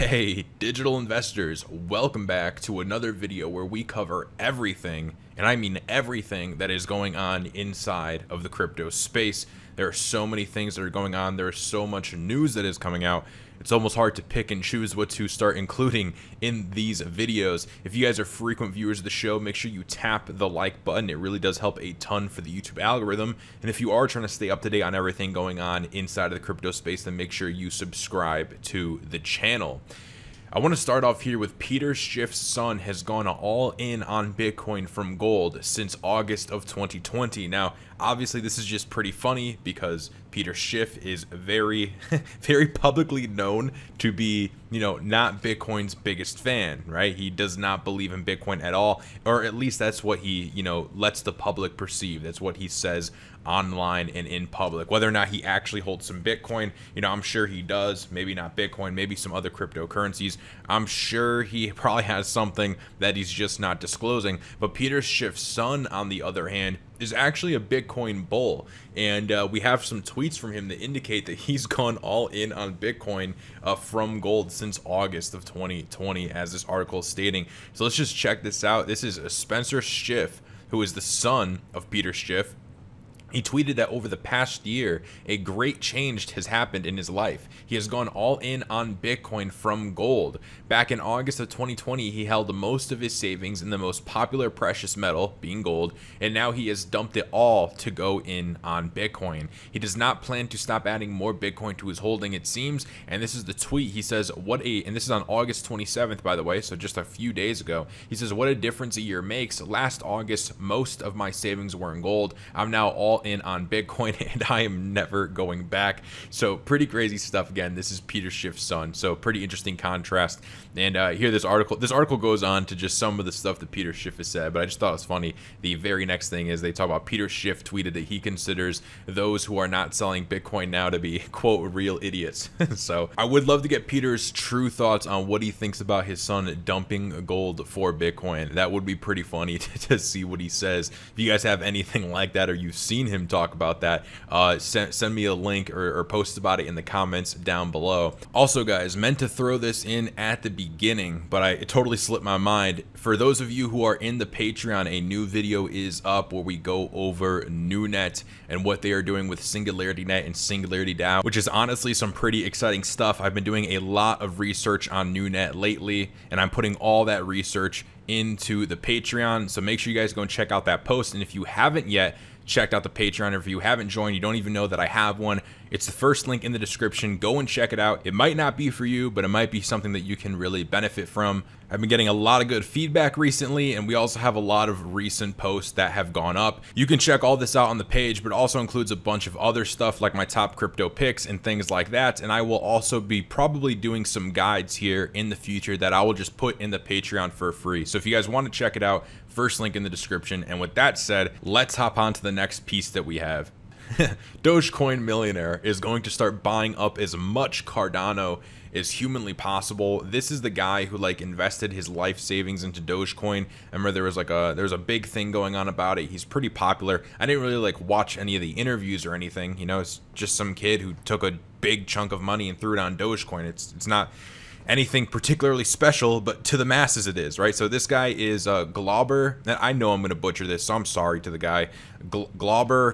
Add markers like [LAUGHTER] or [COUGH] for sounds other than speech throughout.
Hey, digital investors, welcome back to another video where we cover everything, and I mean everything that is going on inside of the crypto space. There are so many things that are going on, there is so much news that is coming out, it's almost hard to pick and choose what to start including in these videos. If you guys are frequent viewers of the show, make sure you tap the like button. It really does help a ton for the YouTube algorithm. And if you are trying to stay up to date on everything going on inside of the crypto space, then make sure you subscribe to the channel. I want to start off here with Peter Schiff's son has gone all in on Bitcoin from gold since August of 2020. Now, obviously this is just pretty funny because Peter Schiff is very, [LAUGHS] very publicly known to be, you know, not Bitcoin's biggest fan, right? He does not believe in Bitcoin at all, or at least that's what he, you know, lets the public perceive. That's what he says online and in public. Whether or not he actually holds some Bitcoin, you know, I'm sure he does. Maybe not Bitcoin, maybe some other cryptocurrencies. I'm sure he [LAUGHS] probably has something that he's just not disclosing. But Peter Schiff's son, on the other hand, is actually a Bitcoin bull. And uh, we have some tweets from him that indicate that he's [LAUGHS] gone all in on Bitcoin uh, from gold since August of 2020, as this article is stating. So let's just check this out. This is a Spencer Schiff, who is the son of Peter Schiff, he tweeted that over the past year, a great change has happened in his life. He has gone all in on Bitcoin from gold. Back in August of 2020, he held most of his savings in the most popular precious metal, being gold, and now he has dumped it all to go in on Bitcoin. He does not plan to stop adding more Bitcoin to his holding, it seems, and this is the tweet. He says, What a, and this is on August 27th, by the way, so just a few days ago. He says, What a difference a year makes. Last August, most of my savings were in gold. I'm now all in on Bitcoin [LAUGHS] and I am never going back. So pretty crazy stuff again. This is Peter Schiff's son. So pretty interesting contrast. And uh, here this article, this article goes on to just some of the stuff that Peter Schiff has said, but I just thought it was funny. The very next thing is they talk about Peter Schiff tweeted that he considers those who are not selling Bitcoin now to be [LAUGHS] quote real idiots. [LAUGHS] so I would love to get Peter's true thoughts on what he thinks about his son dumping gold for Bitcoin. That would be pretty funny to, to see what he says. If you guys have anything like that or you've seen him talk about that, uh, send, send me a link or, or post about it in the comments down below. Also, guys, meant to throw this in at the beginning, but I totally slipped my mind. For those of you who are in the Patreon, a new video is up where we go over NuNet and what they are doing with Singularity Net and Singularity DAO, which is honestly some pretty exciting stuff. I've been doing a lot of research on NuNet lately, and I'm putting all that research into the Patreon. So make sure you guys go and check out that post. And if you haven't yet, checked out the Patreon. If you haven't joined, you don't even know that I have one, it's the first link in the description. Go and check it out. It might not be for you, but it might be something that you can really benefit from. I've been getting a lot of good feedback recently, and we also have a lot of recent posts that have gone up. You can check all this out on the page, but also includes a bunch of other stuff like my top crypto picks and things like that. And I will also be probably doing some guides here in the future that I will just put in the Patreon for free. So if you guys want to check it out, first link in the description. And with that said, let's hop on to the next piece that we have. [LAUGHS] Dogecoin Millionaire is going to start buying up as much Cardano as humanly possible. This is the guy who like invested his life savings into Dogecoin. I remember there was like a there was a big thing going on about it. He's pretty popular. I didn't really like watch any of the interviews or anything. You know, it's just some kid who took a big chunk of money and threw it on Dogecoin. It's it's not anything particularly special, but to the masses it is, right? So this guy is uh, Glauber. I know I'm going to butcher this, so I'm sorry to the guy. Glauber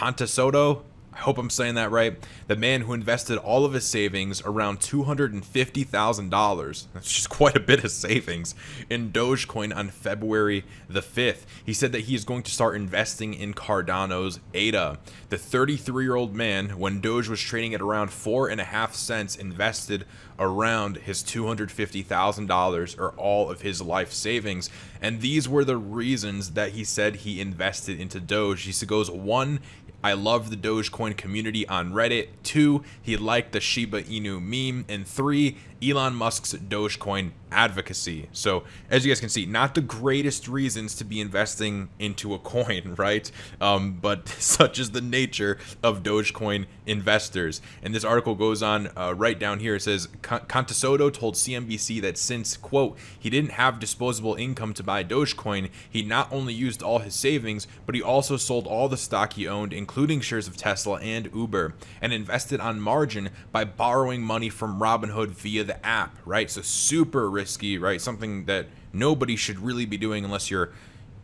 Contessoto. I hope I'm saying that right. The man who invested all of his savings, around $250,000, that's just quite a bit of savings, in Dogecoin on February the 5th. He said that he is going to start investing in Cardano's ADA. The 33 year old man, when Doge was trading at around four and a half cents, invested around his $250,000 or all of his life savings. And these were the reasons that he said he invested into Doge. He goes, one, I love the Dogecoin community on Reddit. Two, he liked the Shiba Inu meme. And three, Elon Musk's Dogecoin advocacy. So, as you guys can see, not the greatest reasons to be investing into a coin, [LAUGHS] right? Um, but [LAUGHS] such is the nature of Dogecoin investors. And this article goes on uh, right down here. It says Contessoto told CNBC that since, quote, he didn't have disposable income to buy Dogecoin, he not only used all his savings, but he also sold all the stock he owned, including including shares of Tesla and Uber, and invested on margin by borrowing money from Robinhood via the app, right? So super risky, right? Something that nobody should really be doing unless you're,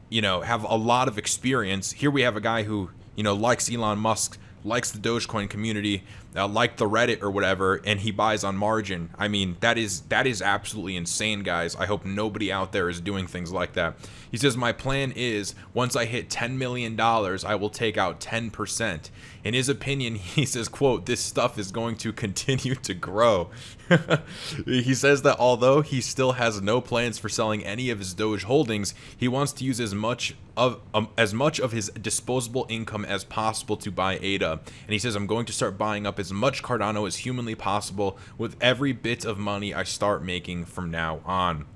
you know, have a lot of experience. Here we have a guy who, you know, likes Elon Musk likes the Dogecoin community, uh, like the Reddit or whatever, and he buys on margin. I mean, that is that is absolutely insane, guys. I hope nobody out there is doing things like that. He says my plan is once I hit 10 million dollars, I will take out 10%. In his opinion, [LAUGHS] he says, "quote This stuff is going to [LAUGHS] continue to grow." [LAUGHS] he says that although he still has no plans for selling any of his Doge holdings, he wants to use as much of um, as much of his disposable income as possible to buy ADA. And he says, "I'm going to start buying up as much Cardano as humanly possible with every bit of money I start making from now on."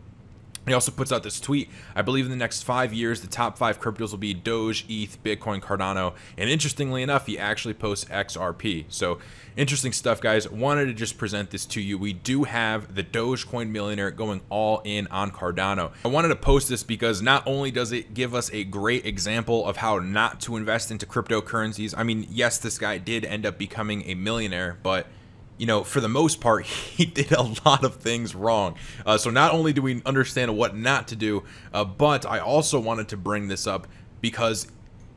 He also puts out this tweet. I believe in the next five years, the top five cryptos will be Doge, ETH, Bitcoin, Cardano. And interestingly enough, he actually posts XRP. So interesting stuff, guys. Wanted to just present this to you. We do have the Dogecoin millionaire going all in on Cardano. I wanted to post this because not only does it give us a great example of how not to invest into cryptocurrencies. I mean, yes, this guy did end up becoming a millionaire, but you know, for the most part, [LAUGHS] he did a lot of things wrong. Uh, so not only do we understand what not to do, uh, but I also wanted to bring this up because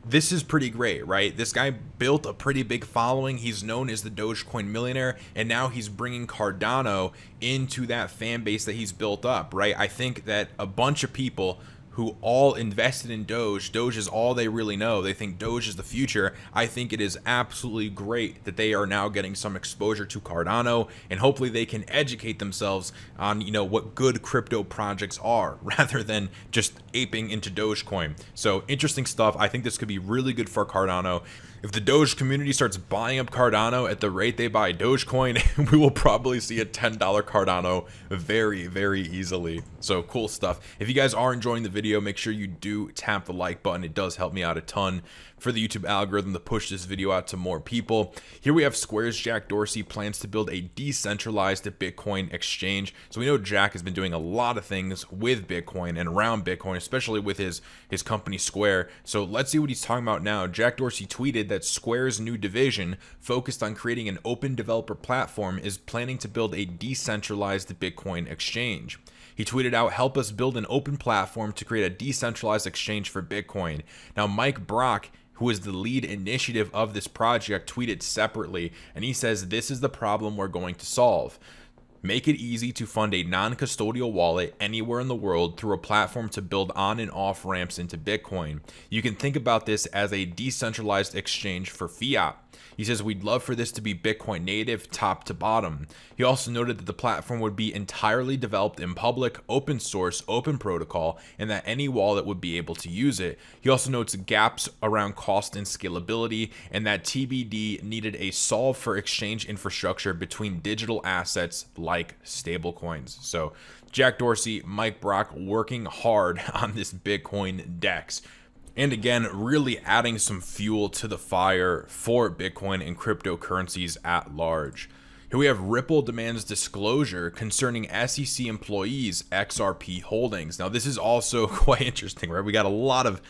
this is pretty great, right? This guy built a pretty big following. He's known as the Dogecoin millionaire, and now he's bringing Cardano into that fan base that he's built up, right? I think that a bunch of people who all invested in Doge. Doge is all they really know. They think Doge is the future. I think it is absolutely great that they are now getting some exposure to Cardano and hopefully they can educate themselves on, you know, what good crypto projects are [LAUGHS] rather than just aping into Dogecoin. So interesting stuff. I think this could be really good for Cardano. If the Doge community starts buying up Cardano at the rate they buy Dogecoin, [LAUGHS] we will probably see a $10 Cardano very, very easily. So cool stuff. If you guys are enjoying the video, make sure you do tap the like button. It does help me out a ton for the YouTube algorithm to push this video out to more people. Here we have Square's Jack Dorsey plans to build a decentralized Bitcoin exchange. So we know Jack has been doing a lot of things with Bitcoin and around Bitcoin, especially with his, his company Square. So let's see what he's talking about now. Jack Dorsey tweeted that Square's new division, focused on creating an open developer platform, is planning to build a decentralized Bitcoin exchange. He tweeted out, Help us build an open platform to create a decentralized exchange for Bitcoin. Now, Mike Brock who is the lead initiative of this project, tweeted separately, and he says this is the problem we're going to solve. Make it easy to fund a non custodial wallet anywhere in the world through a platform to build on and off ramps into Bitcoin. You can think about this as a decentralized exchange for fiat. He says, We'd love for this to be Bitcoin native top to bottom. He also noted that the platform would be entirely developed in public, open source, open protocol, and that any wallet would be able to use it. He also notes gaps around cost and scalability, and that TBD needed a solve for exchange infrastructure between digital assets like stablecoins. So, Jack Dorsey, Mike Brock working hard [LAUGHS] on this Bitcoin DEX and again, really adding some fuel to the fire for Bitcoin and cryptocurrencies at large. Here we have Ripple demands disclosure concerning SEC employees' XRP holdings. Now, this is also [LAUGHS] quite interesting, right? We got a lot of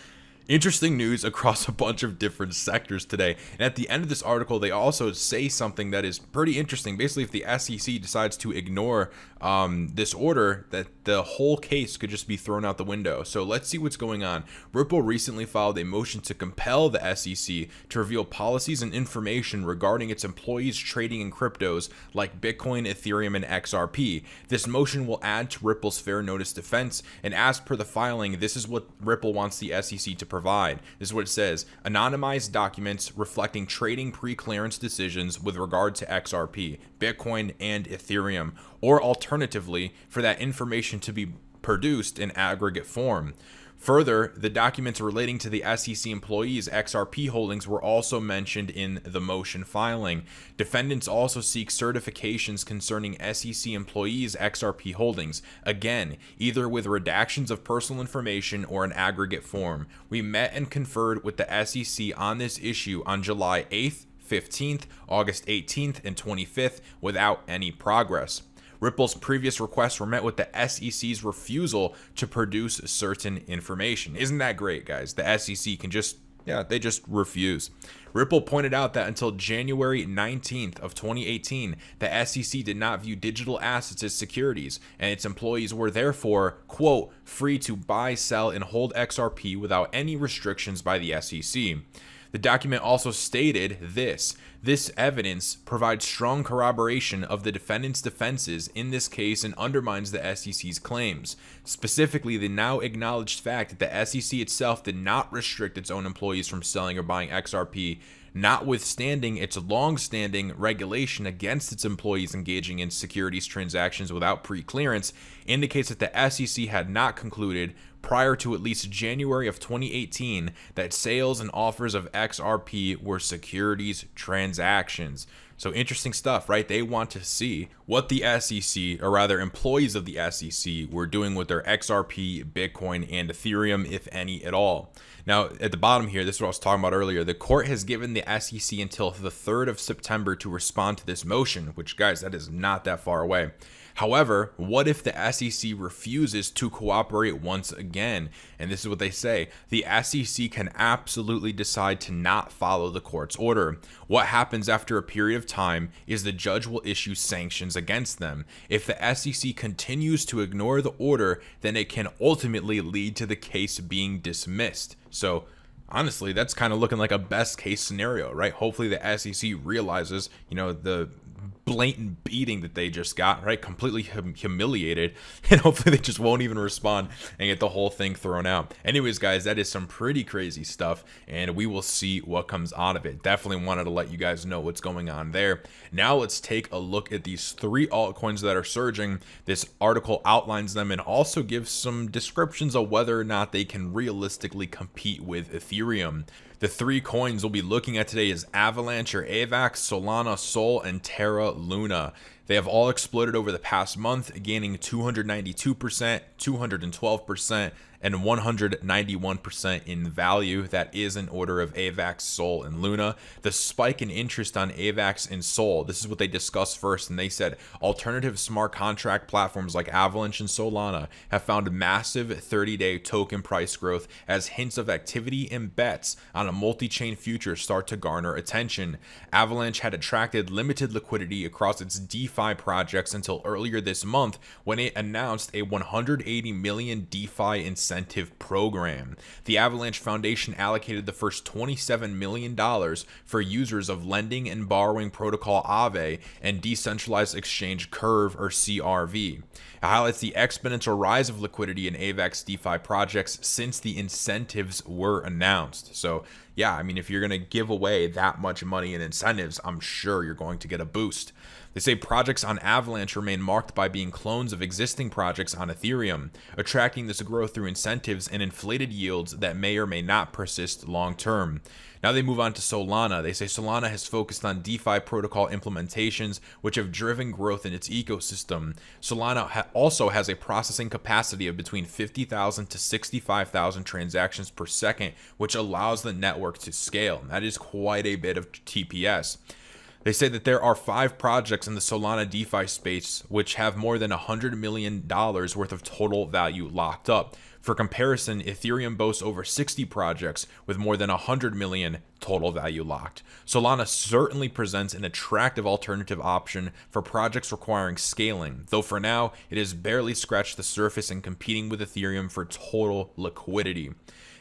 interesting news across a bunch of different sectors today. And at the end of this article, they also say something that is pretty interesting. Basically, if the SEC decides to ignore um, this order, that the whole case could just be thrown out the window. So let's see what's going on. Ripple recently filed a motion to compel the SEC to reveal policies and information regarding its employees trading in cryptos like Bitcoin, Ethereum, and XRP. This motion will add to Ripple's fair notice defense, and as per the filing, this is what Ripple wants the SEC to provide. This is what it says anonymized documents reflecting trading pre clearance decisions with regard to XRP, Bitcoin, and Ethereum, or alternatively, for that information to be produced in aggregate form. Further, the documents relating to the SEC employees' XRP holdings were also mentioned in the motion filing. Defendants also seek certifications concerning SEC employees' XRP holdings, again, either with redactions of personal information or an aggregate form. We met and conferred with the SEC on this issue on July 8th, 15th, August 18th, and 25th without any progress. Ripple's previous requests were met with the SEC's refusal to produce certain information. Isn't that great, guys? The SEC can just Yeah, they just refuse. Ripple pointed out that until January 19th of 2018, the SEC did not view digital assets as securities, and its employees were therefore, quote, free to buy, sell, and hold XRP without any restrictions by the SEC. The document also stated this this evidence provides strong corroboration of the defendant's defenses in this case and undermines the SEC's claims. Specifically, the now acknowledged fact that the SEC itself did not restrict its own employees from selling or buying XRP notwithstanding its long-standing regulation against its employees engaging in securities transactions without pre-clearance, indicates that the SEC had not concluded prior to at least January of 2018 that sales and offers of XRP were securities transactions. So interesting stuff, right? They want to see what the SEC, or rather employees of the SEC, were doing with their XRP, Bitcoin, and Ethereum, if any at all. Now, at the bottom here, this is what I was talking about earlier. The court has given the SEC until the 3rd of September to respond to this motion, which, guys, that is not that far away. However, what if the SEC refuses to cooperate once again? And this is what they say the SEC can absolutely decide to not follow the court's order. What happens after a period of time is the judge will issue sanctions against them. If the SEC continues to ignore the order, then it can ultimately lead to the case being dismissed. So, honestly, that's kind of looking like a best case scenario, right? Hopefully the SEC realizes, you know, the blatant beating that they just got, right? Completely hum- humiliated. [LAUGHS] And hopefully they just won't even respond and get the whole thing thrown out. Anyways, guys, that is some pretty crazy stuff. And we will see what comes out of it. Definitely wanted to let you guys know what's going on there. Now let's take a look at these three altcoins that are surging. This article outlines them and also gives some descriptions of whether or not they can realistically compete with Ethereum. The three coins we'll be looking at today is Avalanche or AVAX, Solana, Sol, and Terra Luna. They have all exploded over the past month, gaining 292%, 212%, and 191% in value. That is in order of AVAX, Sol, and Luna. The spike in interest on AVAX and Sol, this is what they discussed first, and they said alternative smart contract platforms like Avalanche and Solana have found massive 30 day token price growth as hints of activity and bets on a multi chain future start to garner attention. Avalanche had attracted limited liquidity across its DeFi projects until earlier this month when it announced a 180 million DeFi incentive incentive program. The Avalanche Foundation allocated the first $27 million for users of lending and borrowing protocol Aave and decentralized exchange Curve or CRV. It highlights the exponential rise of liquidity in AVAX DeFi projects since the incentives were announced. So, yeah, I mean, if you're going to give away that much money in incentives, I'm sure you're going to get a boost. They say projects on Avalanche remain marked by being clones of existing projects on Ethereum, attracting this growth through incentives and inflated yields that may or may not persist long term. Now they move on to Solana. They say Solana has focused on DeFi protocol implementations, which have driven growth in its ecosystem. Solana ha also has a processing capacity of between 50,000 to 65,000 transactions per second, which allows the network to scale. That is quite a bit of TPS. They say that there are five projects in the Solana DeFi space which have more than $100 million worth of total value locked up. For comparison, Ethereum boasts over 60 projects with more than 100 million total value locked. Solana certainly presents an attractive alternative option for projects requiring scaling, though for now, it has barely scratched the surface in competing with Ethereum for total liquidity.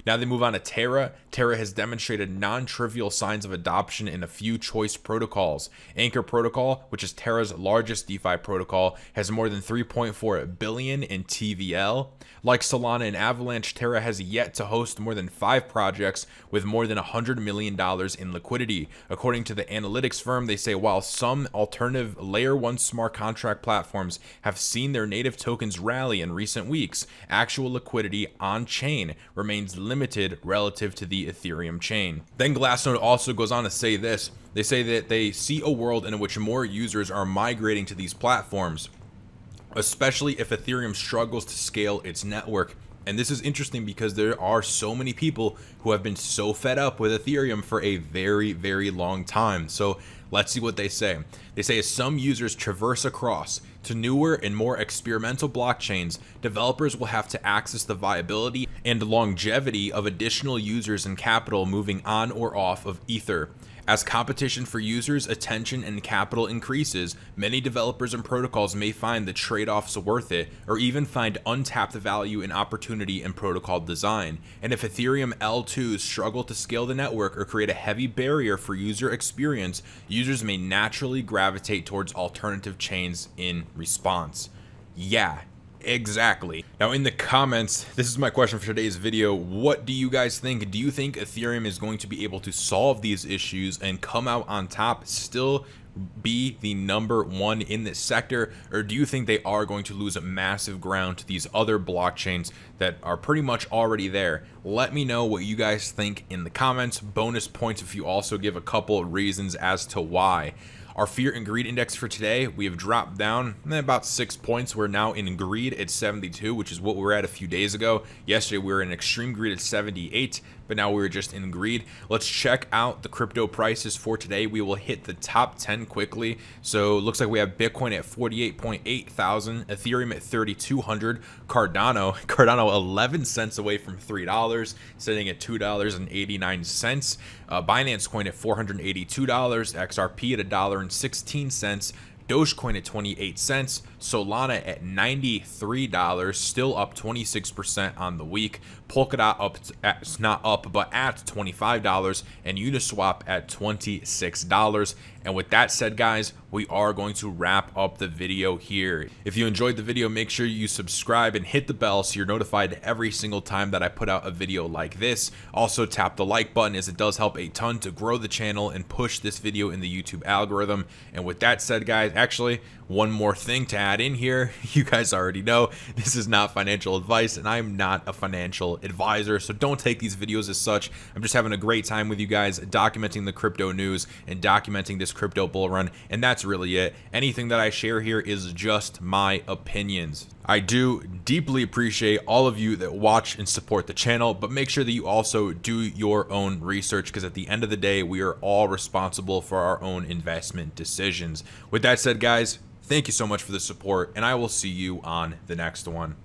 Now they move on to Terra. Terra has demonstrated non trivial signs of adoption in a few choice protocols. Anchor Protocol, which is Terra's largest DeFi protocol, has more than 3.4 billion in TVL. Like Solana and Avalanche, Terra has yet to host more than five projects with more than $100 million in liquidity. According to the analytics firm, they say while some alternative layer 1 smart contract platforms have seen their native tokens rally in recent weeks, actual liquidity on chain remains limited relative to the Ethereum chain. Then Glassnode also goes on to say this. They say that they see a world in which more users are migrating to these platforms especially if Ethereum struggles to scale its network. And this is interesting because there are so many people who have been so fed up with Ethereum for a very, very long time. So Let's see what they say. They say as some users traverse across to newer and more experimental blockchains, developers will have to access the viability and longevity of additional users and capital moving on or off of Ether. As competition for users, attention, and capital increases, many developers and protocols may find the trade offs worth it, or even find untapped value and opportunity in protocol design. And if Ethereum L2s struggle to scale the network or create a heavy barrier for user experience, users may naturally gravitate towards alternative chains in response. Yeah, Exactly. Now in the comments, this is my question for today's video. What do you guys think? Do you think Ethereum is going to be able to solve these issues and come out on top, still be the number one in this sector or do you think they are going to lose a massive ground to these other blockchains that are pretty much already there let me know what you guys think in the comments bonus points if you also give a couple of reasons as to why our fear and greed index for today, we have dropped down about six points. We're now in greed at 72, which is what we were at a few days ago. Yesterday, we were in extreme greed at 78 but now we're just in greed. Let's check out the crypto prices for today. We will hit the top 10 quickly. So looks like we have Bitcoin at 48.8 thousand, Ethereum at 3,200, Cardano, [LAUGHS] Cardano 11 cents away from $3, sitting at $2.89. Uh, Binance Coin at $482, XRP at $1.16, Dogecoin at 28 cents, Solana at $93, still up 26% on the week. Polkadot up, at, not up, but at $25, and Uniswap at $26. And with that said, guys, we are going to wrap up the video here. If you enjoyed the video, make sure you subscribe and hit the bell so you're notified every single time that I put out a video like this. Also, tap the like button as it does help a ton to grow the channel and push this video in the YouTube algorithm. And with that said, guys, actually, one more thing to add in here. [LAUGHS] You guys already know this is not financial advice and I'm not a financial advisor, so don't take these videos as such. I'm just having a great time with you guys documenting the crypto news and documenting this crypto bull run, and that's really it. Anything that I share here is just my opinions. I do deeply appreciate all of you that watch and support the channel, but make sure that you also do your own research because at the end of the day, we are all responsible for our own investment decisions. With that said, guys, Thank you so much for the support, and I will see you on the next one.